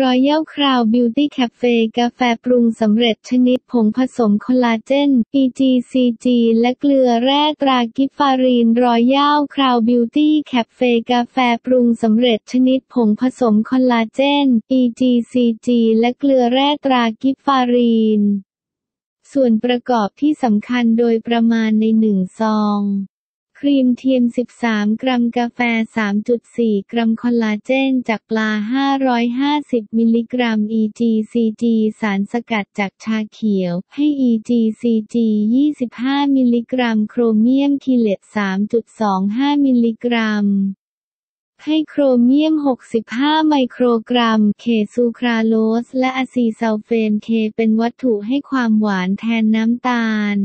รอยัลคราวบิวตี้คาเฟ่กาแฟปรุงสำเร็จชนิดผงผสมคอลลาเจน EGCG และเกลือแร่ตรากิฟฟารีนรอยัลคราวบิวตี้คาเฟ่กาแฟปรุงสำเร็จชนิดผงผสมคอลลาเจน EGCG และเกลือแร่ตรากิฟฟารีน ส่วนประกอบที่สำคัญโดยประมาณในหนึ่งซอง ครีมเทียม 13 กรัมกาแฟ 3.4 กรัมคอลลาเจน จากปลา 550 มิลลิกรัม EGCG สารสกัดจากชาเขียว ให้ EGCG 25 มิลลิกรัม โครเมียมคิเลต 3.25 มิลลิกรัมให้โครเมียม 65 ไมโครกรัม เคซูคราโลส และอะซีซัลเฟนเคเป็นวัตถุให้ความหวานแทนน้ำตาล